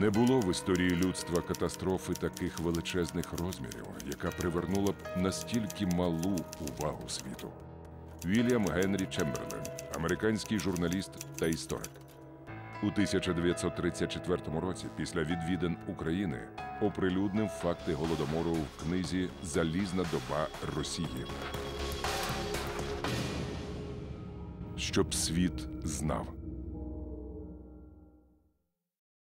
Не було в історії людства катастрофи таких величезних розмірів, яка привернула б настільки малу увагу світу. Вільям Генрі Чемберлен, американський журналіст та історик. У 1934 році, після відвідин України, оприлюднив факти голодомору в книзі Залізна доба Росії. Щоб світ знав.